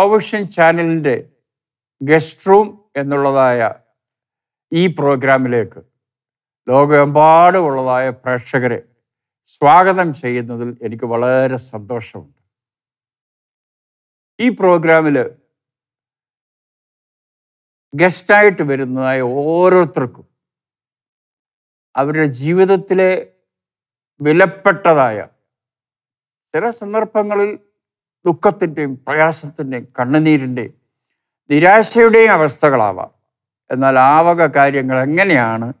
പവർഷൻ ചാനലിന്റെ guest room എന്നുള്ളതായ ഈ പ്രോഗ്രാമിലേക്ക് ലോകമെമ്പാടുമുള്ളതായ പ്രേക്ഷകരെ സ്വാഗതം ചെയ്യുന്നതിൽ എനിക്ക് വളരെ സന്തോഷമുണ്ട്. ഈ പ്രോഗ്രാമിൽ ഗസ്റ്റായിട്ട് വരുന്നതായ ഓരോരുത്തർക്കും അവരുടെ ജീവിതത്തിലെ വിലപ്പെട്ടതായ ചില സന്ദർഭങ്ങളിൽ ദുഃഖത്തിന്റെയും പ്രയാസത്തിന്റെയും കണ്ണുനീരിന്റെയും നിരാശയുടെയും അവസ്ഥകളാവാം. എന്നാൽ ആ വക കാര്യങ്ങൾ എങ്ങനെയാണ്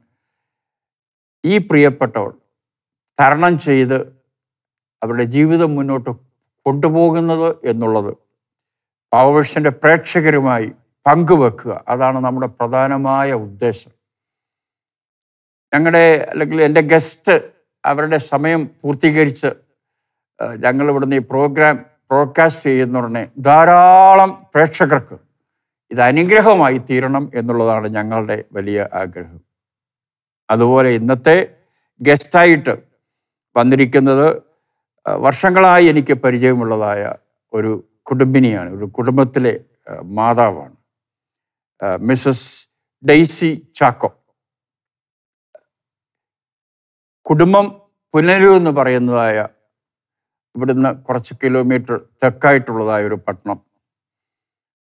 ഈ പ്രിയപ്പെട്ടവൾ തരണം ചെയ്ത് അവരുടെ ജീവിതം മുന്നോട്ട് കൊണ്ടുപോകുന്നത് എന്നുള്ളത് പാവപക്ഷന്റെ പ്രേക്ഷകരുമായി പങ്കുവെക്കുക. അതാണ് നമ്മുടെ പ്രധാനമായ ഉദ്ദേശം. ഞങ്ങളുടെ അല്ലെങ്കിൽ എന്റെ ഗസ്റ്റ് അവരുടെ സമയം പൂർത്തീകരിച്ച് ഞങ്ങളിവിടുന്ന് ഈ പ്രോഗ്രാം ബ്രോഡ്കാസ്റ്റ് ചെയ്യുന്ന ഉടനെ ധാരാളം പ്രേക്ഷകർക്ക് ഇത് അനുഗ്രഹമായി തീരണം എന്നുള്ളതാണ് ഞങ്ങളുടെ വലിയ ആഗ്രഹം. അതുപോലെ ഇന്നത്തെ ഗസ്റ്റായിട്ട് വന്നിരിക്കുന്നത് വർഷങ്ങളായി എനിക്ക് പരിചയമുള്ളതായ ഒരു കുടുംബിനിയാണ് ഒരു കുടുംബത്തിലെ മാതാവാണ്. Mrs Mrs Daisy Chacko. കുടുംബം പുനരു എന്ന് പറയുന്നതായ ഇവിടുന്ന് കുറച്ച് കിലോമീറ്റർ തെക്കായിട്ടുള്ളതായ ഒരു പട്ടണം.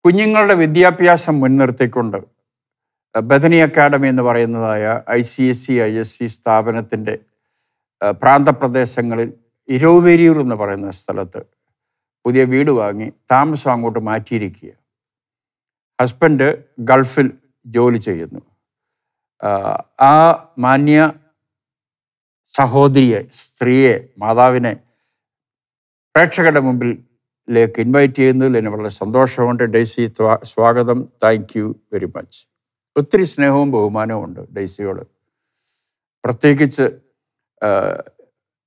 കുഞ്ഞുങ്ങളുടെ വിദ്യാഭ്യാസം മുൻനിർത്തിക്കൊണ്ട് ബദനി അക്കാഡമി എന്ന് പറയുന്നതായ I C S C I S C സ്ഥാപനത്തിന്റെ പ്രാന്തപ്രദേശങ്ങളിൽ ഇരോവേരിയൂർ എന്ന് പറയുന്ന സ്ഥലത്ത് പുതിയ വീട് വാങ്ങി താമസം അങ്ങോട്ട് മാറ്റിയിരിക്കുക. ഹസ്ബൻഡ് ഗൾഫിൽ ജോലി ചെയ്യുന്നു. ആ മാന്യ സഹോദരിയെ സ്ത്രീയെ മാതാവിനെ പ്രേക്ഷകരുടെ മുമ്പിലേക്ക് ഇൻവൈറ്റ് ചെയ്യുന്നതിൽ എനിക്ക് വളരെ സന്തോഷമുണ്ട്. ഡെയ്സി സ്വാഗതം. താങ്ക് യു വെരി മച്ച് ഒത്തിരി സ്നേഹവും ബഹുമാനവും ഉണ്ട് ഡെയ്സിയോട്. പ്രത്യേകിച്ച്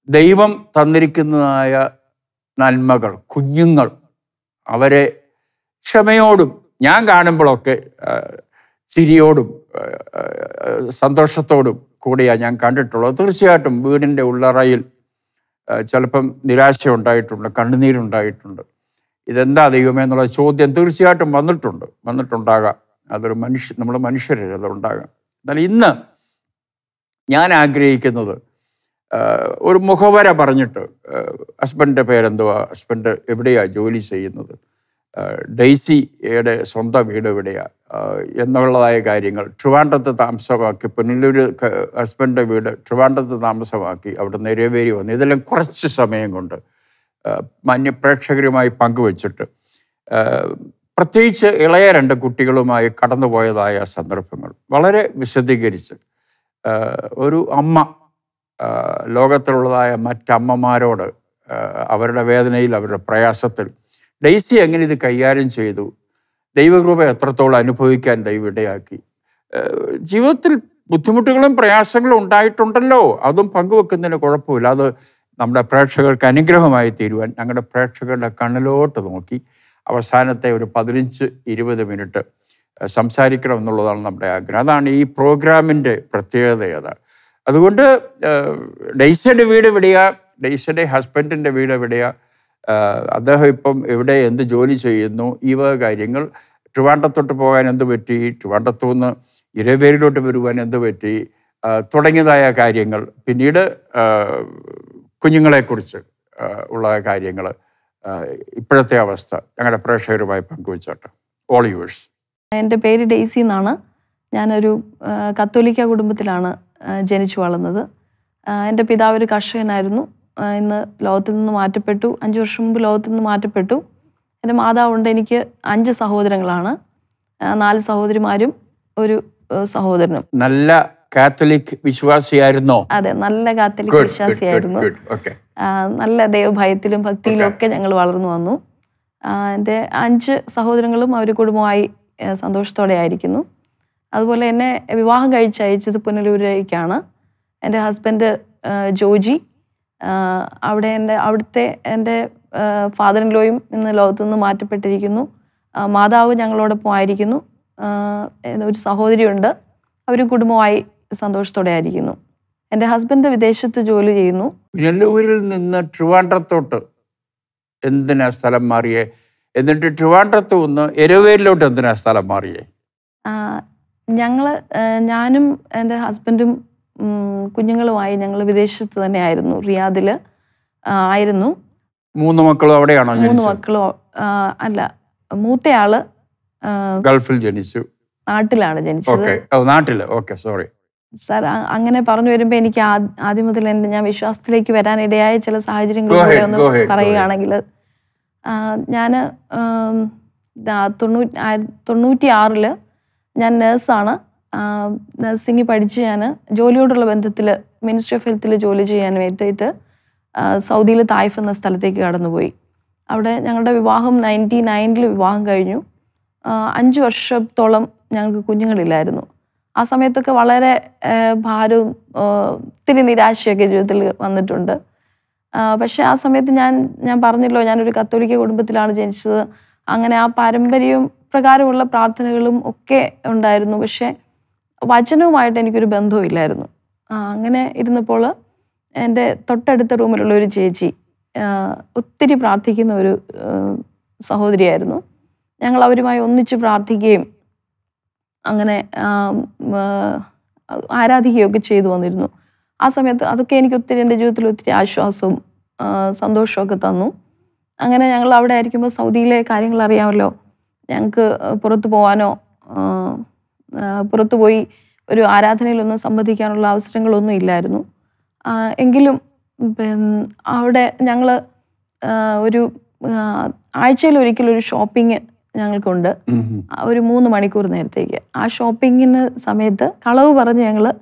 ദൈവം തന്നിരിക്കുന്നതായ നന്മകൾ കുഞ്ഞുങ്ങൾ അവരെ ക്ഷമയോടും ഞാൻ കാണുമ്പോഴൊക്കെ ചിരിയോടും സന്തോഷത്തോടും കൂടിയാണ് ഞാൻ കണ്ടിട്ടുള്ളത്. തീർച്ചയായിട്ടും വീടിന്റെ ഉള്ളറയിൽ ചിലപ്പം നിരാശ ഉണ്ടായിട്ടുണ്ട് കണ്ണുനീരുണ്ടായിട്ടുണ്ട്. ഇതെന്താ ദൈവമേ എന്നുള്ള ചോദ്യം തീർച്ചയായിട്ടും വന്നിട്ടുണ്ട്. വന്നിട്ടുണ്ടാകാം. അതൊരു മനുഷ്യ നമ്മൾ മനുഷ്യരല്ലേ അതുണ്ടാകാം. എന്നാൽ ഇന്ന് ഞാൻ ആഗ്രഹിക്കുന്നത് ഒരു മുഖവര പറഞ്ഞിട്ട് ഹസ്ബൻഡിന്റെ പേരെന്തുവാ? ഹസ്ബൻഡ് എവിടെയാണ് ജോലി ചെയ്യുന്നത്? ഡെയ്സിയുടെ സ്വന്തം വീട് എവിടെയാണ് എന്നുള്ളതായ കാര്യങ്ങൾ ട്രിവാൻഡ്രത്ത് താമസമാക്കി പുനലൂർ ഹസ്ബൻഡിന്റെ വീട് ട്രിവാൻഡ്രത്ത് താമസമാക്കി അവിടെ നിരവേരി വന്നു ഇതെല്ലാം കുറച്ച് സമയം കൊണ്ട് മാന്യ പ്രേക്ഷകരുമായി പങ്കുവച്ചിട്ട് പ്രത്യേകിച്ച് ഇളയ രണ്ട് കുട്ടികളുമായി കടന്നുപോയതായ സന്ദർഭങ്ങൾ വളരെ വിശദീകരിച്ച് ഒരു അമ്മ ലോകത്തിലുള്ളതായ മറ്റമ്മമാരോട് അവരുടെ വേദനയിൽ അവരുടെ പ്രയാസത്തിൽ ഡെയ്സി എങ്ങനെ ഇത് കൈകാര്യം ചെയ്തു? ദൈവകൃപ എത്രത്തോളം അനുഭവിക്കാൻ ദൈവം ഇടയാക്കി ജീവിതത്തിൽ ബുദ്ധിമുട്ടുകളും പ്രയാസങ്ങളും ഉണ്ടായിട്ടുണ്ടല്ലോ. അതും പങ്കുവെക്കുന്നതിന് കുഴപ്പമില്ല. അത് നമ്മുടെ പ്രേക്ഷകർക്ക് അനുഗ്രഹമായി തീരുവാൻ ഞങ്ങളുടെ പ്രേക്ഷകരുടെ കണ്ണിലോട്ട് നോക്കി അവസാനത്തെ ഒരു പതിനഞ്ച് ഇരുപത് മിനിറ്റ് സംസാരിക്കണം എന്നുള്ളതാണ് നമ്മുടെ ആഗ്രഹം. അതാണ് ഈ പ്രോഗ്രാമിന്റെ പ്രത്യേകത അതുകൊണ്ട് ഡെയ്സയുടെ വീട് എവിടെയാ? ഡെയ്സയുടെ ഹസ്ബൻഡിന്റെ വീട് എവിടെയാ? ആഹ് അദ്ദേഹം ഇപ്പം എവിടെ എന്ത് ജോലി ചെയ്യുന്നു ഈ വക കാര്യങ്ങൾ ട്രിവാണ്ടത്തോട്ട് പോകാൻ എന്ത് പറ്റി ട്രിവാൻഡത്തു നിന്ന് ഇരവേരിലോട്ട് വരുവാൻ എന്ത് പറ്റി തുടങ്ങിയതായ കാര്യങ്ങൾ പിന്നീട് കുഞ്ഞുങ്ങളെക്കുറിച്ച് ഉള്ള കാര്യങ്ങൾ ഇപ്പോഴത്തെ അവസ്ഥ ഞങ്ങളുടെ പ്രേക്ഷകരുമായി പങ്കുവച്ചോട്ടെ. ഓൾ യൂഴ്സ് എന്റെ പേര് ഡെയ്സി എന്നാണ്. ഞാനൊരു കത്തോലിക്ക കുടുംബത്തിലാണ് ജനിച്ചു വളർന്നത്. എന്റെ പിതാവ് ഒരു കർഷകനായിരുന്നു. ഇന്ന് ലോകത്തിൽ നിന്ന് മാറ്റപ്പെട്ടു. അഞ്ച് വർഷം മുമ്പ് ലോകത്തിൽ നിന്ന് മാറ്റപ്പെട്ടു. എന്റെ മാതാവുണ്ട് എനിക്ക് അഞ്ച് സഹോദരങ്ങളാണ്. നാല് സഹോദരിമാരും ഒരു സഹോദരനും. നല്ല കാത്തലിക് വിശ്വാസിയായിരുന്നോ? അതെ നല്ല കാത്തലിക് വിശ്വാസിയായിരുന്നു. നല്ല ദൈവഭയത്തിലും ഭക്തിയിലും ഒക്കെ ഞങ്ങൾ വളർന്നു വന്നു. എന്റെ അഞ്ച് സഹോദരങ്ങളും അവർ കുടുംബമായി സന്തോഷത്തോടെ ആയിരിക്കുന്നു. അതുപോലെ എന്നെ വിവാഹം കഴിച്ച് അയച്ചത് പുനലൂരേക്കാണ് എന്റെ ഹസ്ബൻഡ് ജോജി. അവിടെ എന്റെ അവിടുത്തെ എന്റെ ഫാദർ ഇൻ ലോയും ഇന്ന് ലോകത്തു നിന്ന് മാറ്റപ്പെട്ടിരിക്കുന്നു. മാതാവ് ഞങ്ങളോടൊപ്പം ആയിരിക്കുന്നു. ഒരു സഹോദരിയുണ്ട്. അവരും കുടുംബമായി സന്തോഷത്തോടെ ആയിരിക്കുന്നു. എന്റെ ഹസ്ബൻഡ് വിദേശത്ത് ജോലി ചെയ്യുന്നു. പുനലൂരിൽ നിന്ന് ട്രിവാൻഡ്രത്തോട്ട് എന്തിനാ സ്ഥലം മാറിയേ? എന്നിട്ട് ട്രിവാൻഡ്രത്ത് നിന്ന് എരവേലിലോട്ട് എന്തിനാ സ്ഥലം മാറിയേ? ഞങ്ങൾ ഞാനും എന്റെ ഹസ്ബൻഡും കുഞ്ഞുങ്ങളുമായി ഞങ്ങൾ വിദേശത്ത് തന്നെ ആയിരുന്നു റിയാദിൽ ആയിരുന്നു. മൂന്ന് മക്കളും അവിടെയാണോ മൂന്ന് മക്കളും അല്ല മൂത്തയാൾ ഗൾഫിൽ ജനിച്ചു. നാട്ടിലാണ് ജനിച്ചത്. നാട്ടിൽ. Okay sorry. സാർ അങ്ങനെ പറഞ്ഞു വരുമ്പോൾ എനിക്ക് ആദ്യം മുതൽ എന്റെ ഞാൻ വിശ്വാസത്തിലേക്ക് വരാനിടയായ ചില സാഹചര്യങ്ങൾ സാഹചര്യങ്ങളിലൂടെ ഒന്ന് പറയുകയാണെങ്കിൽ ഞാൻ തൊണ്ണൂറ്റി തൊണ്ണൂറ്റി ആറിൽ ഞാൻ നേഴ്സാണ് നഴ്സിംഗ് പഠിച്ച് ഞാൻ ജോലിയോടുള്ള ബന്ധത്തിൽ മിനിസ്ട്രി ഓഫ് ഹെൽത്തിൽ ജോലി ചെയ്യാൻ വേണ്ടിയിട്ട് സൗദിയിൽ തായ്ഫ് എന്ന സ്ഥലത്തേക്ക് കടന്നുപോയി. അവിടെ ഞങ്ങളുടെ വിവാഹം നയന്റി നയനിൽ വിവാഹം കഴിഞ്ഞു. അഞ്ച് വർഷത്തോളം ഞങ്ങൾക്ക് കുഞ്ഞുങ്ങളില്ലായിരുന്നു. ആ സമയത്തൊക്കെ വളരെ ഭാരവും ഒത്തിരി നിരാശയൊക്കെ ജീവിതത്തിൽ വന്നിട്ടുണ്ട്. പക്ഷേ ആ സമയത്ത് ഞാൻ ഞാൻ പറഞ്ഞല്ലോ ഞാനൊരു കത്തോലിക്ക കുടുംബത്തിലാണ് ജനിച്ചത്. അങ്ങനെ ആ പാരമ്പര്യവും പ്രകാരമുള്ള പ്രാർത്ഥനകളും ഒക്കെ ഉണ്ടായിരുന്നു. പക്ഷേ വചനവുമായിട്ട് എനിക്കൊരു ബന്ധവുമില്ലായിരുന്നു. അങ്ങനെ ഇരുന്നപ്പോൾ എന്റെ തൊട്ടടുത്ത റൂമിലുള്ള ഒരു ചേച്ചി ഒത്തിരി പ്രാർത്ഥിക്കുന്ന ഒരു സഹോദരിയായിരുന്നു. ഞങ്ങൾ അവരുമായി ഒന്നിച്ച് പ്രാർത്ഥിക്കുകയും അങ്ങനെ ആരാധിക്കുകയൊക്കെ ചെയ്തു വന്നിരുന്നു. ആ സമയത്ത് അതൊക്കെ എനിക്ക് ഒത്തിരി എന്റെ ജീവിതത്തിൽ ഒത്തിരി ആശ്വാസവും സന്തോഷമൊക്കെ തന്നു. അങ്ങനെ ഞങ്ങൾ അവിടെ ആയിരിക്കുമ്പോൾ സൗദിയിലെ കാര്യങ്ങൾ അറിയാമല്ലോ. ഞങ്ങൾക്ക് പുറത്തു പോകാനോ ആ, ആ, പുറത്തു പോയി ഒരു ആരാധനയിലൊന്നും സംബന്ധിക്കാനുള്ള അവസരങ്ങളൊന്നും ഇല്ലായിരുന്നു. എങ്കിലും പിന്നെ അവിടെ ഞങ്ങൾ ഒരു ആഴ്ചയിൽ ഒരിക്കലും ഒരു ഷോപ്പിംഗ് ഞങ്ങൾക്കുണ്ട്. ഒരു മൂന്ന് മണിക്കൂർ നേരത്തേക്ക്. ആ ഷോപ്പിങ്ങിന് സമയത്ത് കളവ് പറഞ്ഞ് ഞങ്ങൾ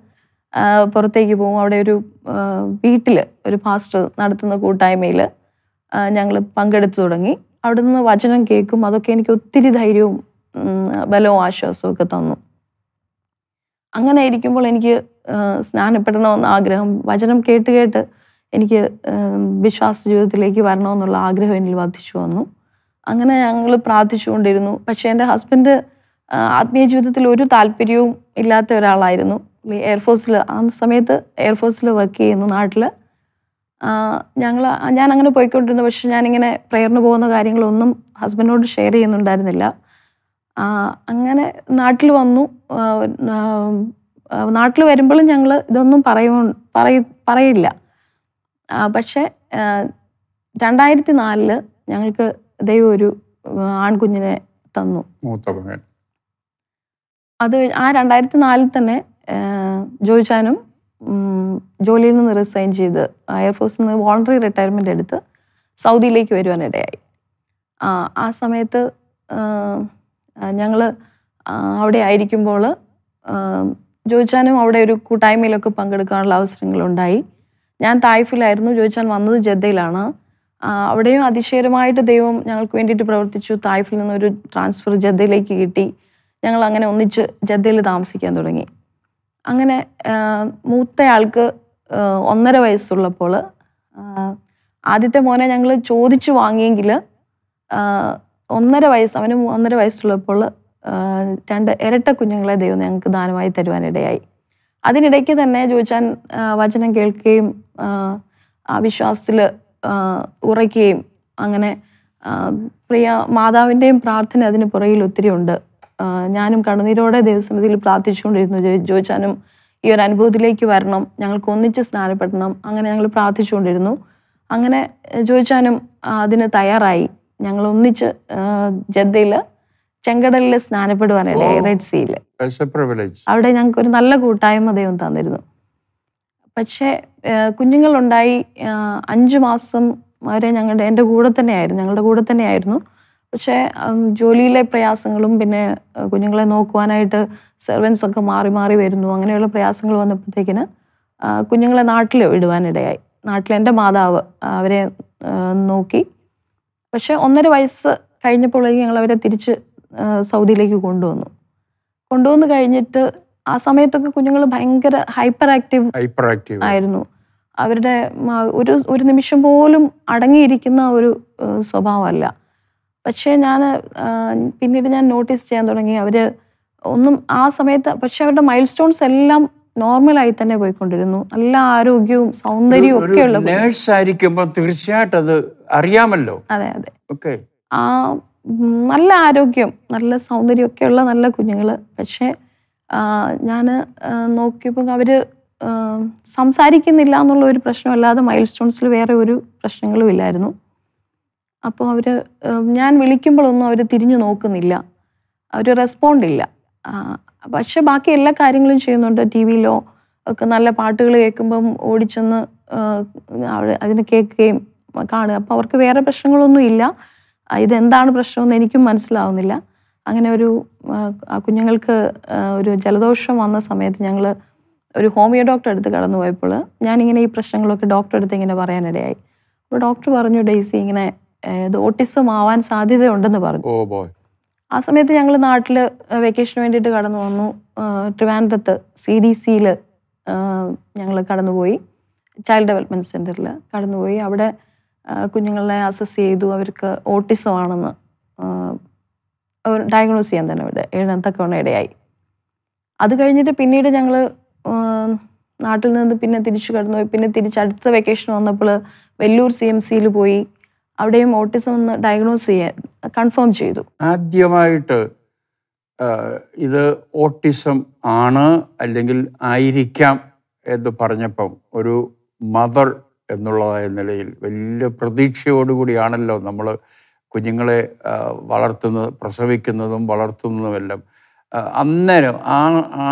പുറത്തേക്ക് പോകും. അവിടെ ഒരു വീട്ടിൽ ഒരു പാസ്റ്റർ നടത്തുന്ന കൂട്ടായ്മയിൽ ഞങ്ങൾ പങ്കെടുത്തു തുടങ്ങി. അവിടെ നിന്ന് വചനം കേൾക്കും. അതൊക്കെ എനിക്ക് ഒത്തിരി ധൈര്യവും ബലവും ആശ്വാസവും ഒക്കെ തന്നു. അങ്ങനെ ഇരിക്കുമ്പോൾ എനിക്ക് സ്നാനപ്പെടണമെന്ന ആഗ്രഹം വചനം കേട്ട് കേട്ട് എനിക്ക് വിശ്വാസ ജീവിതത്തിലേക്ക് വരണമെന്നുള്ള ആഗ്രഹം എന്നിൽ വർദ്ധിച്ചു വന്നു. അങ്ങനെ ഞങ്ങൾ പ്രാർത്ഥിച്ചുകൊണ്ടിരുന്നു പക്ഷേ എന്റെ ഹസ്ബൻഡ് ആത്മീയ ജീവിതത്തിൽ ഒരു താല്പര്യവും ഇല്ലാത്ത ഒരാളായിരുന്നു. എയർഫോഴ്സിൽ ആ സമയത്ത് എയർഫോഴ്സിൽ വർക്ക് ചെയ്യുന്നു നാട്ടിൽ ഞങ്ങൾ ഞാൻ അങ്ങനെ പോയിക്കൊണ്ടിരുന്നു. പക്ഷെ ഞാനിങ്ങനെ പ്രേയറിന് പോകുന്ന കാര്യങ്ങളൊന്നും ഹസ്ബൻഡിനോട് ഷെയർ ചെയ്യുന്നുണ്ടായിരുന്നില്ല. അങ്ങനെ നാട്ടിൽ വന്നു. നാട്ടിൽ വരുമ്പോഴും ഞങ്ങൾ ഇതൊന്നും പറയുമോ പറയ പറയില്ല. പക്ഷെ രണ്ടായിരത്തി നാലിൽ ഞങ്ങൾക്ക് ദൈവം ഒരു ആൺകുഞ്ഞിനെ തന്നു. അത് ആ രണ്ടായിരത്തി നാലിൽ തന്നെ ജോയിച്ചാനും ജോലിയിൽ നിന്ന് റിസൈൻ ചെയ്ത് എയർഫോഴ്സിൽ നിന്ന് വോളണ്ടറി റിട്ടയർമെന്റ് എടുത്ത് സൗദിയിലേക്ക് വരുവാനിടയായി. ആ സമയത്ത് ഞങ്ങൾ അവിടെ ആയിരിക്കുമ്പോൾ ജോയിച്ചാനും അവിടെ ഒരു കൂട്ടായ്മയിലൊക്കെ പങ്കെടുക്കാനുള്ള അവസരങ്ങളുണ്ടായി. ഞാൻ തായ്ഫിലായിരുന്നു ജോയിച്ചാൻ വന്നത് ജദ്ദയിലാണ്. അവിടെയും അതിശയരമായിട്ട് ദൈവം ഞങ്ങൾക്ക് വേണ്ടിയിട്ട് പ്രവർത്തിച്ചു. തായ്ഫിൽ നിന്നൊരു ട്രാൻസ്ഫർ ജദ്ദയിലേക്ക് കിട്ടി. ഞങ്ങൾ അങ്ങനെ ഒന്നിച്ച് ജദ്ദയിൽ താമസിക്കാൻ തുടങ്ങി. അങ്ങനെ മൂത്തയാൾക്ക് ഒന്നര വയസ്സുള്ളപ്പോൾ ആദ്യത്തെ മോനെ ഞങ്ങൾ ചോദിച്ചു വാങ്ങിയെങ്കിൽ ഒന്നര വയസ്സ് അവന് ഒന്നര വയസ്സുള്ളപ്പോൾ രണ്ട് ഇരട്ട കുഞ്ഞുങ്ങളെ ദൈവം ഞങ്ങൾക്ക് ദാനമായി തരുവാനിടയായി. അതിനിടയ്ക്ക് തന്നെ ജോയിച്ചാൻ വചനം കേൾക്കുകയും ആ, വിശ്വാസത്തിൽ ഉറയ്ക്കുകയും അങ്ങനെ പ്രിയ മാതാവിന്റെയും പ്രാർത്ഥന അതിന് പുറകിൽ ഒത്തിരി ഉണ്ട്. ഞാനും കണ്ണുനീരോടെ ദൈവസന്നിധിയിൽ പ്രാർത്ഥിച്ചുകൊണ്ടിരുന്നു. ജോയിച്ചാനും ഈ ഒരു അനുഭവത്തിലേക്ക് വരണം ഞങ്ങൾക്ക് ഒന്നിച്ച് സ്നാനപ്പെടണം അങ്ങനെ ഞങ്ങൾ പ്രാർത്ഥിച്ചുകൊണ്ടിരുന്നു. അങ്ങനെ ജോയിച്ചാനും അതിന് തയ്യാറായി. ഞങ്ങൾ ഒന്നിച്ച് ജദ്ദയിൽ ചെങ്കടലിൽ സ്നാനപ്പെടുവാനായിട്ട് റെഡ് സീയിൽ അവിടെ ഞങ്ങൾക്ക് ഒരു നല്ല കൂട്ടായ്മ ദൈവം തന്നിരുന്നു. പക്ഷേ കുഞ്ഞുങ്ങളുണ്ടായി അഞ്ചു മാസം വരെ ഞങ്ങളുടെ എന്റെ കൂടെ തന്നെയായിരുന്നു ഞങ്ങളുടെ കൂടെ തന്നെയായിരുന്നു. പക്ഷേ ജോലിയിലെ പ്രയാസങ്ങളും പിന്നെ കുഞ്ഞുങ്ങളെ നോക്കുവാനായിട്ട് സെർവൻസ് ഒക്കെ മാറി മാറി വരുന്നു. അങ്ങനെയുള്ള പ്രയാസങ്ങൾ വന്നപ്പോഴത്തേക്കിന് കുഞ്ഞുങ്ങളെ നാട്ടിൽ വിടുവാനിടയായി. നാട്ടിലെ എന്റെ മാതാവ് അവരെ നോക്കി പക്ഷെ ഒന്നര വയസ്സ് കഴിഞ്ഞപ്പോഴേക്കും ഞങ്ങൾ അവരെ തിരിച്ച് സൗദിയിലേക്ക് കൊണ്ടുവന്നു. കൊണ്ടുവന്ന് കഴിഞ്ഞിട്ട് ആ സമയത്തൊക്കെ കുഞ്ഞുങ്ങൾ ഭയങ്കര ഹൈപ്പർ ആക്റ്റീവ് ഹൈപ്പർ ആക്റ്റീവ് ആയിരുന്നു. അവരുടെ ഒരു ഒരു നിമിഷം പോലും അടങ്ങിയിരിക്കുന്ന ഒരു സ്വഭാവമല്ല. പക്ഷേ ഞാൻ പിന്നീട് ഞാൻ നോട്ടീസ് ചെയ്യാൻ തുടങ്ങി. അവർ ഒന്നും ആ സമയത്ത് പക്ഷെ അവരുടെ മൈൽ സ്റ്റോൺസ് എല്ലാം നോർമലായി തന്നെ പോയിക്കൊണ്ടിരുന്നു. നല്ല ആരോഗ്യവും സൗന്ദര്യവും ഒക്കെ ഉള്ള. നേഴ്സ് ആയിരിക്കുമ്പോൾ തീർച്ചയായിട്ടും അത് അറിയാമല്ലോ. അതെ അതെ. ഓക്കെ. ആ നല്ല ആരോഗ്യം നല്ല സൗന്ദര്യം ഒക്കെ ഉള്ള നല്ല കുഞ്ഞുങ്ങൾ പക്ഷേ ഞാൻ നോക്കിയപ്പോൾ അവർ സംസാരിക്കുന്നില്ല എന്നുള്ള ഒരു പ്രശ്നമല്ലാതെ മൈൽ സ്റ്റോൺസിൽ വേറെ ഒരു പ്രശ്നങ്ങളും ഇല്ലായിരുന്നു. അപ്പോൾ അവർ ഞാൻ വിളിക്കുമ്പോഴൊന്നും അവർ തിരിഞ്ഞു നോക്കുന്നില്ല. അവർ റെസ്പോണ്ട് ഇല്ല പക്ഷെ ബാക്കി എല്ലാ കാര്യങ്ങളും ചെയ്യുന്നുണ്ട്. ടി വിയിലോ ഒക്കെ നല്ല പാട്ടുകൾ കേൾക്കുമ്പം ഓടിച്ചെന്ന് അതിനെ കേൾക്കുകയും കാണുക. അപ്പോൾ അവർക്ക് വേറെ പ്രശ്നങ്ങളൊന്നും ഇല്ല. ഇതെന്താണ് പ്രശ്നമെന്ന് എനിക്കും മനസ്സിലാവുന്നില്ല. അങ്ങനെ ഒരു കുഞ്ഞുങ്ങൾക്ക് ഒരു ജലദോഷം വന്ന സമയത്ത് ഞങ്ങൾ ഒരു ഹോമിയോ ഡോക്ടർ അടുത്ത് കടന്നു പോയപ്പോൾ ഞാനിങ്ങനെ ഈ പ്രശ്നങ്ങളൊക്കെ ഡോക്ടറെ അടുത്ത് ഇങ്ങനെ പറയാനിടയായി. അപ്പോൾ ഡോക്ടർ പറഞ്ഞു ഡേസി ഇങ്ങനെ ഇത് ഓട്ടിസം ആവാൻ സാധ്യതയുണ്ടെന്ന് പറഞ്ഞു. ആ സമയത്ത് ഞങ്ങൾ നാട്ടിൽ വെക്കേഷന് വേണ്ടിയിട്ട് കടന്നു വന്നു. ട്രിവാൻഡ്രത്ത് സി ഡി സിയിൽ ഞങ്ങൾ കടന്നുപോയി. ചൈൽഡ് ഡെവലപ്മെന്റ് സെന്ററിൽ കടന്നുപോയി. അവിടെ കുഞ്ഞുങ്ങളെ അസസ് ചെയ്തു. അവർക്ക് ഓട്ടിസം ആണെന്ന് ഡയഗ്നോസ് ചെയ്യാൻ തന്നെ ഇവിടെ എഴുന്നത്തക്കവണ്ണ ഇടയായി. അത് കഴിഞ്ഞിട്ട് പിന്നീട് ഞങ്ങൾ നാട്ടിൽ നിന്ന് പിന്നെ തിരിച്ചു കടന്നുപോയി. പിന്നെ തിരിച്ച് അടുത്ത വെക്കേഷൻ വന്നപ്പോൾ വെല്ലൂർ സി എം സിയിൽ പോയി. അവിടെയും ഓട്ടിസം എന്ന് ഡയഗ്നോസ് ചെയ്യാൻ കൺഫേം ചെയ്തു. ആദ്യമായിട്ട് ഇത് ഓട്ടിസം ആണ് അല്ലെങ്കിൽ ആയിരിക്കാം എന്ന് പറഞ്ഞപ്പം ഒരു മദർ എന്നുള്ളതായ നിലയിൽ വലിയ പ്രതീക്ഷയോടുകൂടിയാണല്ലോ നമ്മൾ കുഞ്ഞുങ്ങളെ വളർത്തുന്നത് പ്രസവിക്കുന്നതും വളർത്തുന്നതുമെല്ലാം അന്നേരം ആ ആ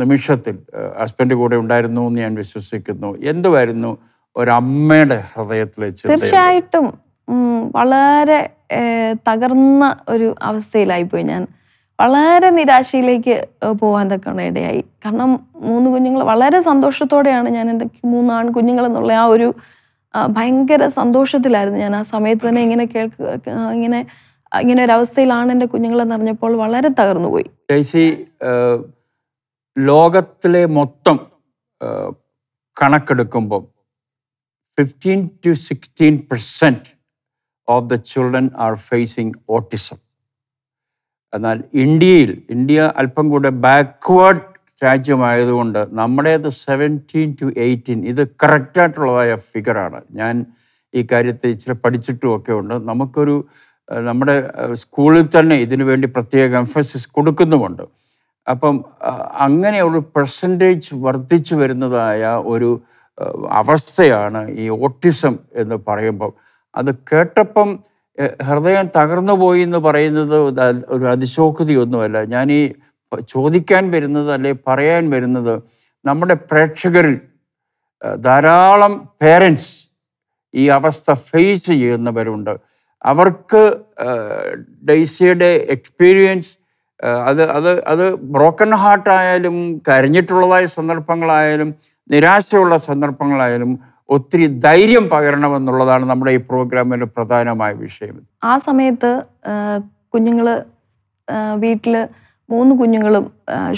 നിമിഷത്തിൽ ഹസ്ബൻഡ് കൂടെ ഉണ്ടായിരുന്നു എന്ന് ഞാൻ വിശ്വസിക്കുന്നു. എന്തുമായിരുന്നു ഒരമ്മയുടെ ഹൃദയത്തിലെ ചിന്ത തീർച്ചയായിട്ടും. വളരെ തകർന്ന ഒരു അവസ്ഥയിലായിപ്പോയി ഞാൻ. വളരെ നിരാശയിലേക്ക് പോകാൻ തക്കണ ഇടയായി. കാരണം മൂന്ന് കുഞ്ഞുങ്ങൾ വളരെ സന്തോഷത്തോടെയാണ് ഞാൻ എന്റെ മൂന്ന് ആൺ കുഞ്ഞുങ്ങൾ എന്നുള്ള ആ ഒരു ഭയങ്കര സന്തോഷത്തിലായിരുന്നു ഞാൻ. ആ സമയത്ത് തന്നെ ഇങ്ങനെ കേൾക്കുക ഇങ്ങനെ ഇങ്ങനെ ഒരു അവസ്ഥയിലാണ് എന്റെ കുഞ്ഞുങ്ങളെന്ന് അറിഞ്ഞപ്പോൾ വളരെ തകർന്നു പോയി. ചേച്ചി ലോകത്തിലെ മൊത്തം കണക്കെടുക്കുമ്പോൾ കണക്കെടുക്കുമ്പം fifteen to sixteen percent of the children are facing autism എന്നാൽ ഇന്ത്യയിൽ ഇന്ത്യ അല്പം കൂടെ ബാക്ക്വേർഡ് രാജ്യമായതുകൊണ്ട് നമ്മുടേത് സെവന്റീൻ ടു എയ്റ്റീൻ ഇത് കറക്റ്റായിട്ടുള്ളതായ ഫിഗറാണ് ഞാൻ ഈ കാര്യത്തെ ഇച്ചിരി പഠിച്ചിട്ടുമൊക്കെ ഉണ്ട്. നമുക്കൊരു നമ്മുടെ സ്കൂളിൽ തന്നെ ഇതിനു വേണ്ടി പ്രത്യേക എംഫസിസ് കൊടുക്കുന്നുമുണ്ട്. അപ്പം അങ്ങനെ ഒരു പെർസെന്റേജ് വർദ്ധിച്ചു വരുന്നതായ ഒരു അവസ്ഥയാണ് ഈ ഓട്ടിസം എന്ന് പറയുമ്പം. അത് കേട്ടപ്പം ഹൃദയം തകർന്നു പോയി എന്ന് പറയുന്നത് ഒരു അതിശോക്തിയൊന്നുമല്ല ഞാൻ ഈ ചോദിക്കാൻ വരുന്നത് അല്ലെ പറയാൻ വരുന്നത് നമ്മുടെ പ്രേക്ഷകരിൽ ധാരാളം പേരൻസ് ഈ അവസ്ഥ ഫേസ് ചെയ്യുന്നവരുണ്ട്. അവർക്ക് ഡെയ്സിയുടെ എക്സ്പീരിയൻസ് അത് അത് അത് ബ്രോക്കൺ ഹാർട്ടായാലും കരഞ്ഞിട്ടുള്ളതായ സന്ദർഭങ്ങളായാലും നിരാശയുള്ള സന്ദർഭങ്ങളായാലും ഒത്തിരി ധൈര്യം പകരണമെന്നുള്ളതാണ് നമ്മുടെ ഈ പ്രോഗ്രാമിന്റെ പ്രധാനമായ വിഷയം. ആ സമയത്ത് കുഞ്ഞുങ്ങൾ വീട്ടിൽ മൂന്ന് കുഞ്ഞുങ്ങളും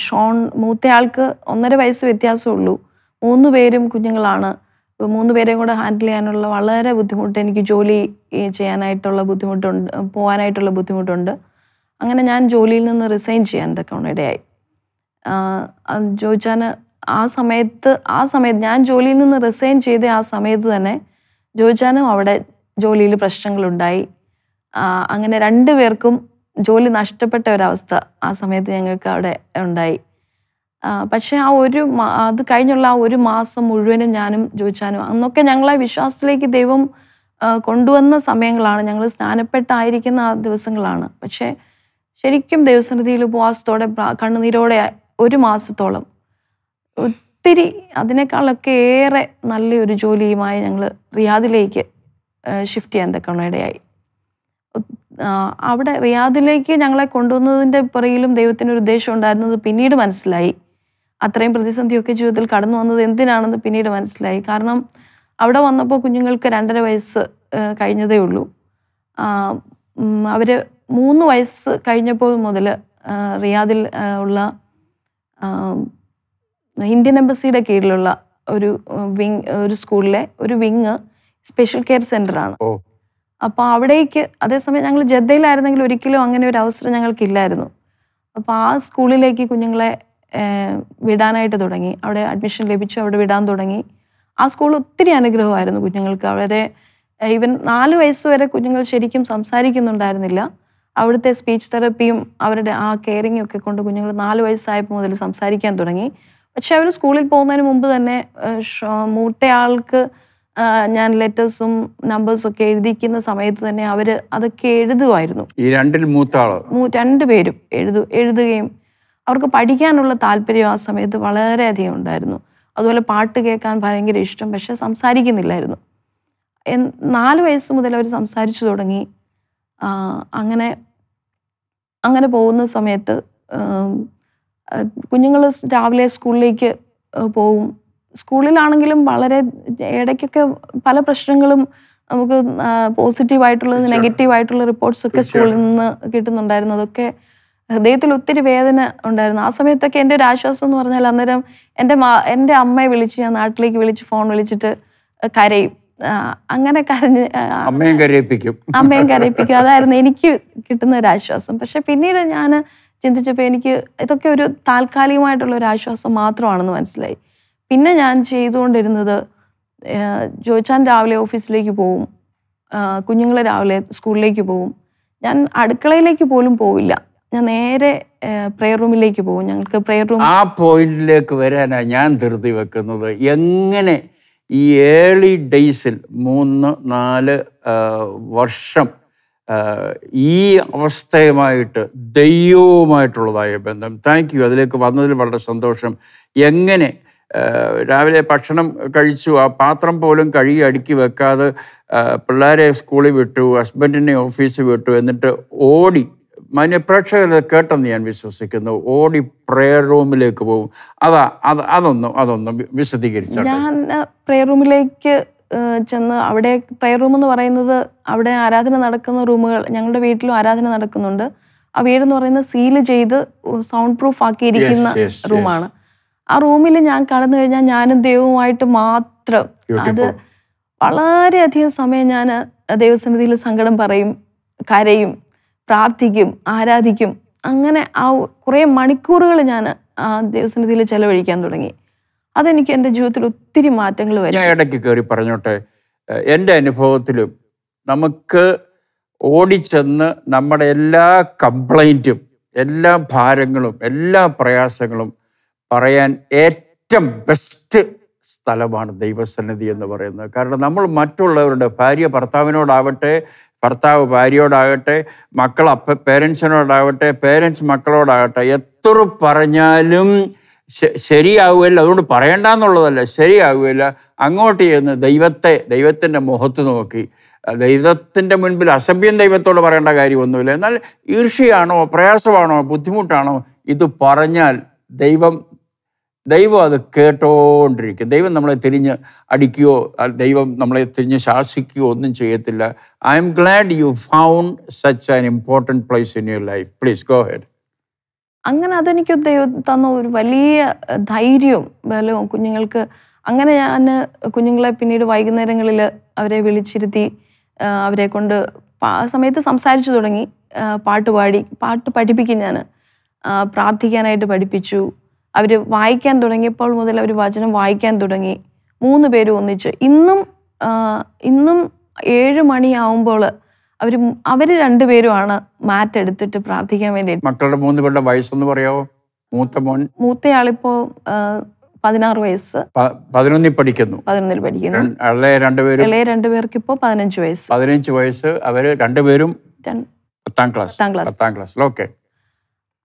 ഷോൺ മൂത്തയാൾക്ക് ഒന്നര വയസ്സ് വ്യത്യാസമുള്ളൂ. മൂന്ന് പേരും കുഞ്ഞുങ്ങളാണ്. അപ്പോൾ മൂന്ന് പേരെയും കൂടെ ഹാൻഡിൽ ചെയ്യാനുള്ള വളരെ ബുദ്ധിമുട്ട് എനിക്ക് ജോലി ചെയ്യാനായിട്ടുള്ള ബുദ്ധിമുട്ടുണ്ട് പോകാനായിട്ടുള്ള ബുദ്ധിമുട്ടുണ്ട്. അങ്ങനെ ഞാൻ ജോലിയിൽ നിന്ന് റിസൈൻ ചെയ്യാൻ തക്കവണ്ണം ഇടയായി ജോയിച്ചാൻ ആ സമയത്ത് ആ സമയത്ത് ഞാൻ ജോലിയിൽ നിന്ന് റിസൈൻ ചെയ്ത ആ സമയത്ത് തന്നെ ജോജാനും അവിടെ ജോലിയിൽ പ്രശ്നങ്ങളുണ്ടായി. അങ്ങനെ രണ്ടു പേർക്കും ജോലി നഷ്ടപ്പെട്ട ഒരവസ്ഥ ആ സമയത്ത് ഞങ്ങൾക്ക് അവിടെ ഉണ്ടായി. പക്ഷേ ആ ഒരു അത് കഴിഞ്ഞുള്ള ആ ഒരു മാസം മുഴുവനും ഞാനും ജോജാനും അന്നൊക്കെ ഞങ്ങളെ വിശ്വാസത്തിലേക്ക് ദൈവം കൊണ്ടുവന്ന സമയങ്ങളാണ്. ഞങ്ങൾ സ്നാനപ്പെട്ടായിരിക്കുന്ന ആ ദിവസങ്ങളാണ്. പക്ഷേ ശരിക്കും ദൈവസന്നിധിയിൽ ഉപവാസത്തോടെ കണ്ണുനീരോടെ ഒരു മാസത്തോളം ഒത്തിരി അതിനേക്കാളൊക്കെ ഏറെ നല്ലൊരു ജോലിയുമായി ഞങ്ങൾ റിയാദിലേക്ക് ഷിഫ്റ്റ് ചെയ്യാൻ തക്കണയിടയായി അവിടെ റിയാദിലേക്ക് ഞങ്ങളെ കൊണ്ടുവന്നതിന്റെ പുറയിലും ദൈവത്തിന് ഒരു ഉദ്ദേശം ഉണ്ടായിരുന്നത് പിന്നീട് മനസ്സിലായി. അത്രയും പ്രതിസന്ധിയൊക്കെ ജീവിതത്തിൽ കടന്നു വന്നത് എന്തിനാണെന്ന് പിന്നീട് മനസ്സിലായി. കാരണം അവിടെ വന്നപ്പോൾ കുഞ്ഞുങ്ങൾക്ക് രണ്ടര വയസ്സ് കഴിഞ്ഞതേ ഉള്ളൂ. അവർ മൂന്ന് വയസ്സ് കഴിഞ്ഞപ്പോൾ മുതൽ റിയാദിൽ ഉള്ള ഇന്ത്യൻ എംബസിയുടെ കീഴിലുള്ള ഒരു വിങ് ഒരു സ്കൂളിലെ ഒരു വിങ് സ്പെഷ്യൽ കെയർ സെന്റർ ആണ്. അപ്പൊ അപ്പോൾ അവിടേക്ക് അതേസമയം ഞങ്ങൾ ജദ്ദയിലായിരുന്നെങ്കിൽ ഒരിക്കലും അങ്ങനെ ഒരു അവസരം ഞങ്ങൾക്കില്ലായിരുന്നു. അപ്പോൾ ആ സ്കൂളിലേക്ക് കുഞ്ഞുങ്ങളെ വിടാനായിട്ട് തുടങ്ങി. അവിടെ അഡ്മിഷൻ ലഭിച്ചു അവിടെ വിടാൻ തുടങ്ങി. ആ സ്കൂൾ ഒത്തിരി അനുഗ്രഹമായിരുന്നു കുഞ്ഞുങ്ങൾക്ക്. അവരെ ഈവൻ നാല് വയസ്സ് വരെ കുഞ്ഞുങ്ങൾ ശരിക്കും സംസാരിക്കുന്നുണ്ടായിരുന്നില്ല. അവിടുത്തെ സ്പീച്ച് തെറപ്പിയും അവരുടെ ആ കെയറിങ്ങും ഒക്കെ കൊണ്ട് കുഞ്ഞുങ്ങൾ നാല് വയസ്സായപ്പോൾ മുതൽ സംസാരിക്കാൻ തുടങ്ങി. പക്ഷെ അവർ സ്കൂളിൽ പോകുന്നതിന് മുമ്പ് തന്നെ ആൾക്ക് ഞാൻ ലെറ്റേഴ്സും നമ്പേഴ്സും ഒക്കെ എഴുതിക്കുന്ന സമയത്ത് തന്നെ അവർ അതൊക്കെ എഴുതുമായിരുന്നു ഈ രണ്ടിൽ മൂത്ത ആൾ രണ്ടുപേരും എഴുതു എഴുതുകയും അവർക്ക് പഠിക്കാനുള്ള താല്പര്യം ആ സമയത്ത് വളരെയധികം ഉണ്ടായിരുന്നു. അതുപോലെ പാട്ട് കേൾക്കാൻ ഭയങ്കര ഇഷ്ടം പക്ഷെ സംസാരിക്കുന്നില്ലായിരുന്നു. നാല് വയസ്സ് മുതൽ അവർ സംസാരിച്ചു തുടങ്ങി. അങ്ങനെ അങ്ങനെ പോകുന്ന സമയത്ത് കുഞ്ഞുങ്ങൾ രാവിലെ സ്കൂളിലേക്ക് പോകും പോവും. സ്കൂളിലാണെങ്കിലും വളരെ ഇടയ്ക്കൊക്കെ പല പ്രശ്നങ്ങളും നമുക്ക് പോസിറ്റീവായിട്ടുള്ളത് നെഗറ്റീവായിട്ടുള്ള റിപ്പോർട്ട്സ് ഒക്കെ സ്കൂളിൽ നിന്ന് കിട്ടുന്നുണ്ടായിരുന്നു. അതൊക്കെ ഹൃദയത്തിൽ ഒത്തിരി വേദന ഉണ്ടായിരുന്നു. ആ സമയത്തൊക്കെ എന്റെ ഒരു ആശ്വാസം എന്ന് പറഞ്ഞാൽ അന്നേരം എന്റെ മാ എന്റെ അമ്മയെ വിളിച്ച് ഞാൻ നാട്ടിലേക്ക് വിളിച്ച് ഫോൺ വിളിച്ചിട്ട് കരയും. അങ്ങനെ കരഞ്ഞ് അമ്മയും കരയിപ്പിക്കും. അമ്മയും കരയിപ്പിക്കും. അതായിരുന്നു എനിക്ക് കിട്ടുന്ന ഒരു ആശ്വാസം. പക്ഷെ പിന്നീട് ഞാൻ ചിന്തിച്ചപ്പോൾ എനിക്ക് ഇതൊക്കെ ഒരു താൽക്കാലികമായിട്ടുള്ള ഒരു ആശ്വാസം മാത്രമാണെന്ന് മനസ്സിലായി. പിന്നെ ഞാൻ ചെയ്തുകൊണ്ടിരുന്നത് ജോയിച്ചാൻ രാവിലെ ഓഫീസിലേക്ക് പോവും കുഞ്ഞുങ്ങൾ രാവിലെ സ്കൂളിലേക്ക് പോവും. ഞാൻ അടുക്കളയിലേക്ക് പോലും പോവില്ല. ഞാൻ നേരെ പ്രെയർ റൂമിലേക്ക് പോകും. ഞങ്ങൾക്ക് പ്രെയർ റൂം ആ പോയിന്റിലേക്ക് വരാനാണ് ഞാൻ ധൃതി വെക്കുന്നത്. എങ്ങനെ ഈ ഏളി ഡേയ്സിൽ മൂന്ന് നാല് വർഷം ഈ അവസ്ഥയുമായിട്ട് ദൈവവുമായിട്ടുള്ളതായ ബന്ധം. താങ്ക് യു അതിലേക്ക് വന്നതിൽ വളരെ സന്തോഷം. എങ്ങനെ രാവിലെ ഭക്ഷണം കഴിച്ചു ആ പാത്രം പോലും കഴുകി അടുക്കി വെക്കാതെ പിള്ളേരെ സ്കൂളിൽ വിട്ടു ഹസ്ബൻഡിനെ ഓഫീസിൽ വിട്ടു എന്നിട്ട് ഓടി മാന്യ പ്രേക്ഷകർ കേട്ടെന്ന് ഞാൻ വിശ്വസിക്കുന്നു ഓടി പ്രെയർ റൂമിലേക്ക് പോകും. അതാ അത് അതൊന്നും അതൊന്നും വിശദീകരിച്ചു ഞാൻ പ്രെയർ റൂമിലേക്ക് ചെന്ന് അവിടെ പ്രെയർ റൂം എന്ന് പറയുന്നത് അവിടെ ആരാധന നടക്കുന്ന റൂമുകൾ ഞങ്ങളുടെ വീട്ടിലും ആരാധന നടക്കുന്നുണ്ട്. ആ വീട് എന്ന് പറയുന്നത് സീൽ ചെയ്ത് സൗണ്ട് പ്രൂഫ് ആക്കിയിരിക്കുന്ന. റൂമാണ്. ആ റൂമിൽ ഞാൻ കടന്നു കഴിഞ്ഞാൽ ഞാനും ദൈവവുമായിട്ട് മാത്രം. അത്. വളരെയധികം സമയം ഞാൻ ദൈവസന്നിധിയിൽ സങ്കടം പറയും കരയും പ്രാർത്ഥിക്കും ആരാധിക്കും. അങ്ങനെ ആ കുറേ മണിക്കൂറുകൾ ഞാൻ ആ ദൈവസന്നിധിയിൽ ചെലവഴിക്കാൻ തുടങ്ങി. അതെനിക്ക് എന്റെ ജീവിതത്തിൽ ഒത്തിരി മാറ്റങ്ങൾ വരും ഞാൻ ഇടയ്ക്ക് കയറി പറഞ്ഞോട്ടെ എന്റെ അനുഭവത്തിലും നമുക്ക് ഓടിച്ചെന്ന് നമ്മുടെ എല്ലാ കംപ്ലൈന്റും എല്ലാ ഭാരങ്ങളും എല്ലാ പ്രയാസങ്ങളും പറയാൻ ഏറ്റവും ബെസ്റ്റ് സ്ഥലമാണ് ദൈവസന്നിധി എന്ന് പറയുന്നത്. കാരണം നമ്മൾ മറ്റുള്ളവരുടെ ഭാര്യ ഭർത്താവിനോടാവട്ടെ ഭർത്താവ് ഭാര്യയോടാകട്ടെ മക്കൾ അപ്പ പേരൻസിനോടാവട്ടെ പേരൻസ് മക്കളോടാകട്ടെ എത്ര പറഞ്ഞാലും ശരിയാവുകയില്ല. അതുകൊണ്ട് പറയണ്ടെന്നുള്ളതല്ല ശരിയാവുകയില്ല. അങ്ങോട്ട് ചെന്ന് ദൈവത്തെ ദൈവത്തിന്റെ മുഖത്ത് നോക്കി. ദൈവത്തിന്റെ മുൻപിൽ അസഭ്യം ദൈവത്തോട് പറയേണ്ട കാര്യമൊന്നുമില്ല. എന്നാൽ ഈർഷ്യയാണോ പ്രയാസമാണോ ബുദ്ധിമുട്ടാണോ ഇത് പറഞ്ഞാൽ ദൈവം ദൈവം അത് കേട്ടോണ്ടിരിക്കും. ദൈവം നമ്മളെ തിരിഞ്ഞ് അടിക്കുകയോ ദൈവം നമ്മളെ തിരിഞ്ഞ് ശാസിക്കുകയോ ഒന്നും ചെയ്യത്തില്ല. I'm glad you found such an important place in your life please go ahead അങ്ങനെ അതെനിക്ക് ദൈവം തന്ന ഒരു വലിയ ധൈര്യവും ബലവും കുഞ്ഞുങ്ങൾക്ക്. അങ്ങനെ ഞാൻ കുഞ്ഞുങ്ങളെ പിന്നീട് വൈകുന്നേരങ്ങളിൽ അവരെ വിളിച്ചിരുത്തി അവരെ കൊണ്ട് ആ സമയത്ത് സംസാരിച്ചു തുടങ്ങി. പാട്ട് പാടി പാട്ട് പഠിപ്പിക്കും ഞാൻ പ്രാർത്ഥിക്കാനായിട്ട് പഠിപ്പിച്ചു. അവർ വായിക്കാൻ തുടങ്ങിയപ്പോൾ മുതൽ അവർ വചനം വായിക്കാൻ തുടങ്ങി. മൂന്ന് പേരും ഒന്നിച്ച്. ഇന്നും ഇന്നും ഏഴ് മണിയാവുമ്പോൾ അവർ അവർ രണ്ടുപേരുമാണ് മാറ്റ് എടുത്തിട്ട് പ്രാർത്ഥിക്കാൻ വേണ്ടി മക്കളുടെ മൂന്ന് പേരുടെ വയസ്സൊന്ന് പറയാമോ മൂത്ത മോൻ? മൂത്തയാളിപ്പോ പതിനാറ് വയസ്സ്. പതിനൊന്നിൽ പഠിക്കുന്നു. പതിനൊന്നിൽ പഠിക്കുന്നു. ഇളയ രണ്ടുപേരും? ഇളയ രണ്ടുപേർക്ക് ഇപ്പോ പതിനഞ്ച് വയസ്സ്. പതിനഞ്ച് വയസ്സ്. അവർ രണ്ടുപേരും? രണ്ട്- പത്താം ക്ലാസ്. പത്താം ക്ലാസ്. ഓക്കെ.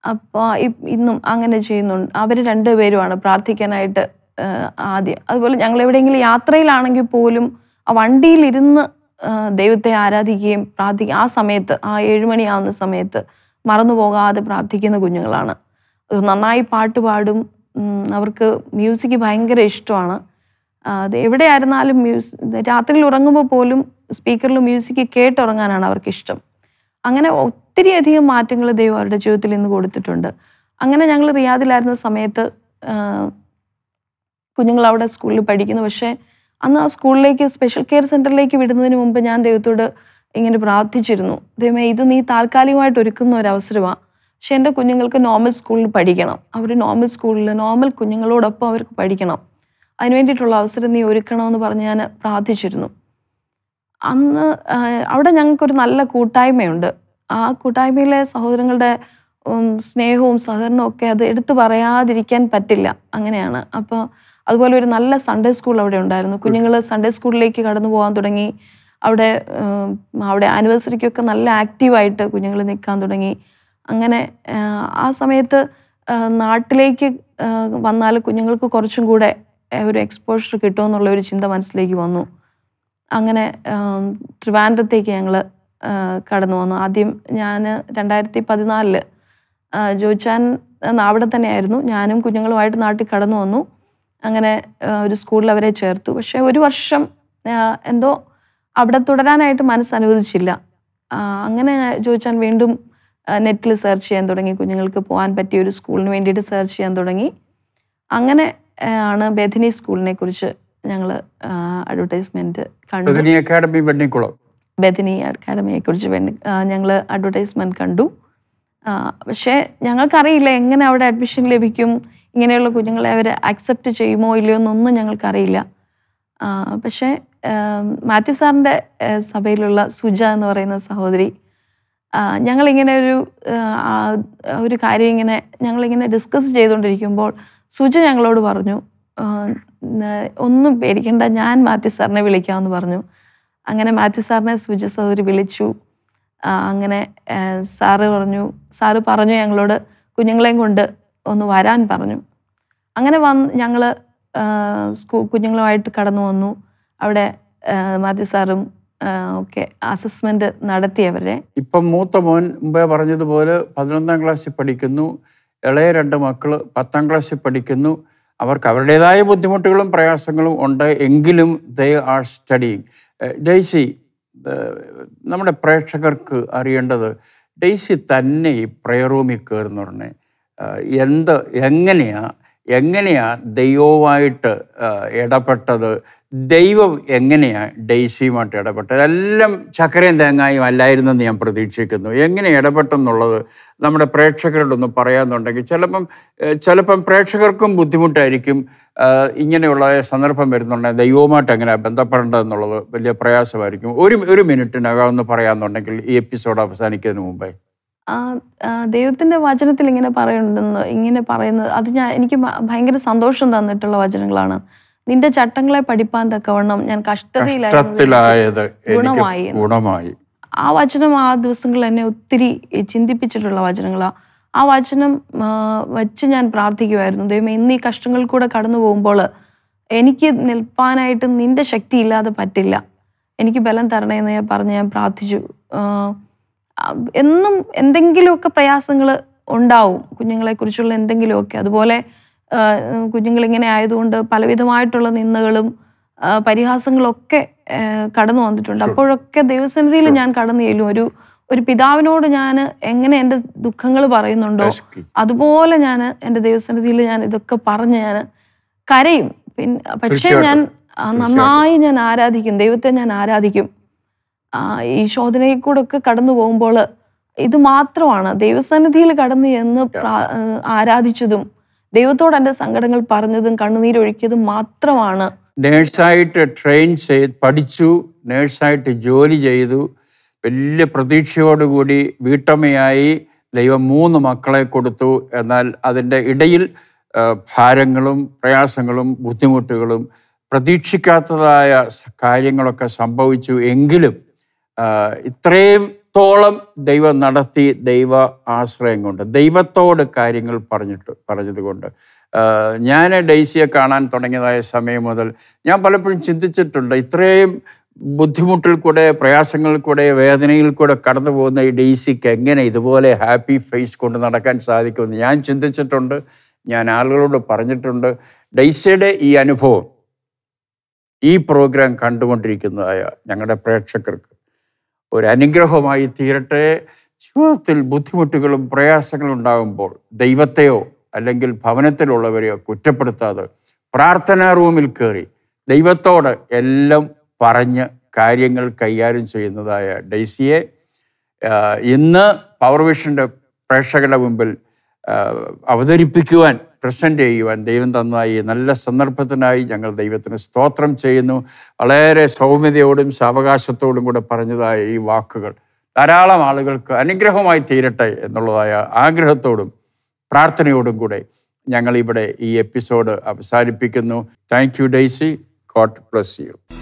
അപ്പോൾ ഇന്നും അങ്ങനെ ചെയ്യുന്നുണ്ട്. അവർ രണ്ടുപേരുമാണ് പ്രാർത്ഥിക്കാനായിട്ട് ആദ്യം. അതുപോലെ ഞങ്ങൾ എവിടെയെങ്കിലും യാത്രയിലാണെങ്കിൽ പോലും ആ വണ്ടിയിലിരുന്ന് ദൈവത്തെ ആരാധിക്കുകയും പ്രാർത്ഥിക്കുക ആ സമയത്ത് ആ ഏഴുമണിയാവുന്ന സമയത്ത് മറന്നു പോകാതെ പ്രാർത്ഥിക്കുന്ന കുഞ്ഞുങ്ങളാണ്. നന്നായി പാട്ട് പാടും അവർക്ക് മ്യൂസിക് ഭയങ്കര ഇഷ്ടമാണ്. അത് എവിടെയായിരുന്നാലും മ്യൂസ് രാത്രിയിൽ ഉറങ്ങുമ്പോൾ പോലും സ്പീക്കറിൽ മ്യൂസിക് കേട്ടുറങ്ങാനാണ് അവർക്ക് ഇഷ്ടം അങ്ങനെ ഒത്തിരി അധികം മാറ്റങ്ങൾ ദൈവം അവരുടെ ജീവിതത്തിൽ ഇന്ന് കൊടുത്തിട്ടുണ്ട്. അങ്ങനെ ഞങ്ങൾ റിയാദിലായിരുന്ന സമയത്ത് കുഞ്ഞുങ്ങൾ അവിടെ സ്കൂളിൽ പഠിക്കുന്നു. പക്ഷേ അന്ന് ആ സ്കൂളിലേക്ക് സ്പെഷ്യൽ കെയർ സെന്ററിലേക്ക് വിടുന്നതിന് മുമ്പ് ഞാൻ ദൈവത്തോട് ഇങ്ങനെ പ്രാർത്ഥിച്ചിരുന്നു. ദൈവമേ ഇത് നീ താൽക്കാലികമായിട്ട് ഒരുക്കുന്ന ഒരു അവസരമാണ് പക്ഷെ എന്റെ കുഞ്ഞുങ്ങൾക്ക് നോർമൽ സ്കൂളിൽ പഠിക്കണം. അവർ നോർമൽ സ്കൂളിൽ നോർമൽ കുഞ്ഞുങ്ങളോടൊപ്പം അവർക്ക് പഠിക്കണം. അതിന് വേണ്ടിയിട്ടുള്ള അവസരം നീ ഒരുക്കണമെന്ന് പറഞ്ഞ് ഞാൻ പ്രാർത്ഥിച്ചിരുന്നു. അന്ന് അവിടെ ഞങ്ങൾക്കൊരു നല്ല കൂട്ടായ്മയുണ്ട്. ആ കൂട്ടായ്മയിലെ സഹോദരങ്ങളുടെ സ്നേഹവും സഹകരണവും ഒക്കെ അത് എടുത്തു പറയാതിരിക്കാൻ പറ്റില്ല. അങ്ങനെയാണ്. അപ്പോൾ അതുപോലെ ഒരു നല്ല സൺഡേ സ്കൂൾ അവിടെ ഉണ്ടായിരുന്നു. കുഞ്ഞുങ്ങൾ സൺഡേ സ്കൂളിലേക്ക് കടന്നു പോകാൻ തുടങ്ങി. അവിടെ അവിടെ ആനിവേഴ്സറിക്കൊക്കെ നല്ല ആക്റ്റീവായിട്ട് കുഞ്ഞുങ്ങൾ നിൽക്കാൻ തുടങ്ങി. അങ്ങനെ ആ, സമയത്ത് നാട്ടിലേക്ക് വന്നാൽ കുഞ്ഞുങ്ങൾക്ക് കുറച്ചും കൂടെ ഒരു എക്സ്പോഷർ കിട്ടുമെന്നുള്ള ഒരു ചിന്ത മനസ്സിലേക്ക് വന്നു. അങ്ങനെ ത്രിവാൻഡ്രത്തേക്ക് ഞങ്ങൾ കടന്നു വന്നു. ആദ്യം ഞാൻ രണ്ടായിരത്തി പതിനാലിൽ ജോയിച്ചാൻ എന്ന അവിടെ തന്നെയായിരുന്നു. ഞാനും കുഞ്ഞുങ്ങളുമായിട്ട് നാട്ടിൽ കടന്നു വന്നു. അങ്ങനെ ഒരു സ്കൂളിൽ അവരെ ചേർത്തു. പക്ഷേ ഒരു വർഷം എന്തോ അവിടെ തുടരാനായിട്ട് മനസ്സ് അനുവദിച്ചില്ല. അങ്ങനെ ചോദിച്ചാൽ വീണ്ടും നെറ്റിൽ സെർച്ച് ചെയ്യാൻ തുടങ്ങി. കുഞ്ഞുങ്ങൾക്ക് പോകാൻ പറ്റിയ ഒരു സ്കൂളിന് വേണ്ടിയിട്ട് സെർച്ച് ചെയ്യാൻ തുടങ്ങി. അങ്ങനെ ആണ് ബെഥിനി സ്കൂളിനെ കുറിച്ച് ഞങ്ങൾ അഡ്വർടൈസ്മെന്റ് കണ്ടു. അക്കാഡമി ബെഥനി അക്കാഡമിയെ കുറിച്ച് ഞങ്ങൾ അഡ്വർടൈസ്മെന്റ് കണ്ടു. പക്ഷേ ഞങ്ങൾക്കറിയില്ല എങ്ങനെ അവിടെ അഡ്മിഷൻ ലഭിക്കും ഇങ്ങനെയുള്ള കുഞ്ഞുങ്ങളെ അവർ അക്സെപ്റ്റ് ചെയ്യുമോ ഇല്ലയോ എന്നൊന്നും ഞങ്ങൾക്കറിയില്ല. പക്ഷേ മാത്യു സാറിന്റെ സഭയിലുള്ള സുജ എന്ന് പറയുന്ന സഹോദരി ഞങ്ങളിങ്ങനെ ഒരു ഒരു കാര്യം ഇങ്ങനെ ഞങ്ങളിങ്ങനെ ഡിസ്കസ് ചെയ്തുകൊണ്ടിരിക്കുമ്പോൾ സുജ ഞങ്ങളോട് പറഞ്ഞു ഒന്നും പേടിക്കണ്ട ഞാൻ മാത്യു സാറിനെ വിളിക്കാമെന്ന് പറഞ്ഞു. അങ്ങനെ മാത്യു സാറിനെ സുജ സഹോദരി വിളിച്ചു. അങ്ങനെ സാറ് പറഞ്ഞു സാറ് പറഞ്ഞു ഞങ്ങളോട് കുഞ്ഞുങ്ങളെയും കൊണ്ട് ഒന്ന് വരാൻ പറഞ്ഞു. അങ്ങനെ വന്ന് ഞങ്ങൾ സ്കൂ കുഞ്ഞുങ്ങളുമായിട്ട് കടന്നു വന്നു. അവിടെ മാത്യു സാറും ഒക്കെ അസസ്മെന്റ് നടത്തിയവരെ. ഇപ്പം മൂത്ത മോൻ മുമ്പേ പറഞ്ഞതുപോലെ പതിനൊന്നാം ക്ലാസ്സിൽ പഠിക്കുന്നു. ഇളയ രണ്ട് മക്കൾ പത്താം ക്ലാസ്സിൽ പഠിക്കുന്നു. അവർക്ക് അവരുടേതായ ബുദ്ധിമുട്ടുകളും പ്രയാസങ്ങളും ഉണ്ട്. എങ്കിലും ദേ ആർ സ്റ്റഡിങ് ഡെയ്സി നമ്മുടെ പ്രേക്ഷകർക്ക് അറിയേണ്ടത് ഡെയ്സി തന്നെ ഈ പ്രയർ റൂമിൽ കയറുന്ന ഉടനെ എന്ത് എങ്ങനെയാണ് എങ്ങനെയാണ് ദൈവവുമായിട്ട് ഇടപെട്ടത് ദൈവം എങ്ങനെയാണ് ഡെയ്സിയുമായിട്ട് ഇടപെട്ടത്? എല്ലാം ചക്കരയും തേങ്ങായും അല്ലായിരുന്നെന്ന് ഞാൻ പ്രതീക്ഷിക്കുന്നു. എങ്ങനെ ഇടപെട്ടെന്നുള്ളത് നമ്മുടെ പ്രേക്ഷകരോടൊന്ന് പറയാമെന്നുണ്ടെങ്കിൽ ചിലപ്പം ചിലപ്പം പ്രേക്ഷകർക്കും ബുദ്ധിമുട്ടായിരിക്കും ഇങ്ങനെയുള്ള സന്ദർഭം വരുന്നുണ്ടെങ്കിൽ ദൈവവുമായിട്ട് എങ്ങനെ ബന്ധപ്പെടേണ്ടതെന്നുള്ളത് വലിയ പ്രയാസമായിരിക്കും. ഒരു ഒരു മിനിറ്റിനകം ഒന്ന് പറയാമെന്നുണ്ടെങ്കിൽ ഈ എപ്പിസോഡ് അവസാനിക്കുന്നതിന് മുമ്പേ. ദൈവത്തിന്റെ വചനത്തിൽ ഇങ്ങനെ പറയുന്നുണ്ടെന്ന് ഇങ്ങനെ പറയുന്നത് അത് ഞാൻ എനിക്ക് ഭയങ്കര സന്തോഷം തന്നിട്ടുള്ള വചനങ്ങളാണ്. നിന്റെ ചട്ടങ്ങളെ പഠിപ്പാൻ തക്കവണ്ണം ഞാൻ കഷ്ടതയിലായത് ഗുണമായി. ഗുണമായി. ആ വചനം ആ ദിവസങ്ങളിൽ എന്നെ ഒത്തിരി ചിന്തിപ്പിച്ചിട്ടുള്ള വചനങ്ങളാണ് ആ വചനം വെച്ച് ഞാൻ പ്രാർത്ഥിക്കുമായിരുന്നു ദൈവം എന്നീ കഷ്ടങ്ങൾ കൂടെ കടന്നു പോകുമ്പോൾ എനിക്ക് നിൽപ്പാനായിട്ട് നിന്റെ ശക്തി ഇല്ലാതെ പറ്റില്ല. എനിക്ക് ബലം തരണേ എന്ന് ഞാൻ പറഞ്ഞ് ഞാൻ പ്രാർത്ഥിച്ചു. എന്നും എന്തെങ്കിലുമൊക്കെ പ്രയാസങ്ങൾ ഉണ്ടാവും. കുഞ്ഞുങ്ങളെക്കുറിച്ചുള്ള എന്തെങ്കിലുമൊക്കെ. അതുപോലെ കുഞ്ഞുങ്ങളിങ്ങനെ ആയതുകൊണ്ട് പലവിധമായിട്ടുള്ള നിന്ദകളും പരിഹാസങ്ങളൊക്കെ കടന്നു വന്നിട്ടുണ്ട്. അപ്പോഴൊക്കെ ദൈവസന്നിധിയിൽ ഞാൻ കടന്നു ചെല്ലും. ഒരു ഒരു പിതാവിനോട് ഞാൻ എങ്ങനെ എന്റെ ദുഃഖങ്ങൾ പറയുന്നുണ്ടോ അതുപോലെ ഞാൻ എന്റെ ദൈവസന്നിധിയിൽ ഞാൻ ഇതൊക്കെ പറഞ്ഞ് ഞാൻ കരയും. പിന്നെ പക്ഷേ ഞാൻ നന്നായി ഞാൻ ആരാധിക്കും. ദൈവത്തെ ഞാൻ ആരാധിക്കും. ഈ ശോധനയിൽ കൂടെ ഒക്കെ കടന്നു പോകുമ്പോൾ ഇത് മാത്രമാണ് ദൈവസന്നിധിയിൽ കടന്നു എന്ന് ആരാധിച്ചതും ദൈവത്തോട് എന്റെ സങ്കടങ്ങൾ പറഞ്ഞതും കണ്ണുനീരൊഴുക്കിയതും മാത്രമാണ്. നേഴ്സായിട്ട് ട്രെയിൻ ചെയ്ത് പഠിച്ചു നേഴ്സായിട്ട് ജോലി ചെയ്തു. വലിയ പ്രതീക്ഷയോടുകൂടി വീട്ടമ്മയായി ദൈവം മൂന്ന് മക്കളെ കൊടുത്തു. എന്നാൽ അതിന്റെ ഇടയിൽ ഭാരങ്ങളും പ്രയാസങ്ങളും ബുദ്ധിമുട്ടുകളും പ്രതീക്ഷിക്കാത്തതായ കാര്യങ്ങളൊക്കെ സംഭവിച്ചു. എങ്കിലും ഇത്രയും തോളം ദൈവം നടത്തി ദൈവ ആശ്രയം കൊണ്ട് ദൈവത്തോട് കാര്യങ്ങൾ പറഞ്ഞിട്ട് പറഞ്ഞതുകൊണ്ട് ഞാൻ ഡെയ്സിയെ കാണാൻ തുടങ്ങിയതായ സമയം മുതൽ ഞാൻ പലപ്പോഴും ചിന്തിച്ചിട്ടുണ്ട് ഇത്രയും ബുദ്ധിമുട്ടിൽ കൂടെ പ്രയാസങ്ങളിൽ കൂടെ വേദനയിൽ കൂടെ കടന്നു പോകുന്ന ഈ ഡെയ്സിക്ക് എങ്ങനെ ഇതുപോലെ ഹാപ്പി ഫേസ് കൊണ്ട് നടക്കാൻ സാധിക്കുമെന്ന് ഞാൻ ചിന്തിച്ചിട്ടുണ്ട് ഞാൻ ആളുകളോട് പറഞ്ഞിട്ടുണ്ട്. ഡെയ്സിയുടെ ഈ അനുഭവം ഈ പ്രോഗ്രാം കണ്ടുകൊണ്ടിരിക്കുന്നതായ ഞങ്ങളുടെ പ്രേക്ഷകർക്ക് ഒരു അനുഗ്രഹമായി തീരട്ടെ. ജീവിതത്തിൽ ബുദ്ധിമുട്ടുകളും പ്രയാസങ്ങളും ഉണ്ടാകുമ്പോൾ ദൈവത്തെയോ അല്ലെങ്കിൽ ഭവനത്തിലുള്ളവരെയോ കുറ്റപ്പെടുത്താതെ പ്രാർത്ഥനാ റൂമിൽ കയറി ദൈവത്തോട് എല്ലാം പറഞ്ഞ് കാര്യങ്ങൾ കൈകാര്യം ചെയ്യുന്നതായ ഡെയ്സിയെ ഇന്ന് പവർ വിഷന്റെ പ്രേക്ഷകരുടെ മുമ്പിൽ അവതരിപ്പിക്കുവാൻ പ്രസന്റ് ചെയ്യുവാൻ ദൈവം തന്ന നല്ല സന്ദർഭത്തിനായി ഞങ്ങൾ ദൈവത്തിന് സ്തോത്രം ചെയ്യുന്നു. വളരെ സൗമ്യതയോടും സാവകാശത്തോടും കൂടെ പറഞ്ഞതായ ഈ വാക്കുകൾ ധാരാളം ആളുകൾക്ക് അനുഗ്രഹമായി തീരട്ടെ എന്നുള്ളതായ ആഗ്രഹത്തോടും പ്രാർത്ഥനയോടും കൂടെ ഞങ്ങളിവിടെ ഈ എപ്പിസോഡ് അവസാനിപ്പിക്കുന്നു. Thank you Daisy God bless you